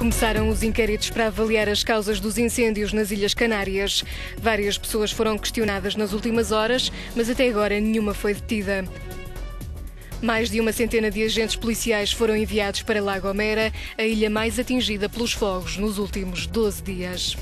Começaram os inquéritos para avaliar as causas dos incêndios nas Ilhas Canárias. Várias pessoas foram questionadas nas últimas horas, mas até agora nenhuma foi detida. Mais de uma centena de agentes policiais foram enviados para La Gomera, a ilha mais atingida pelos fogos nos últimos 12 dias.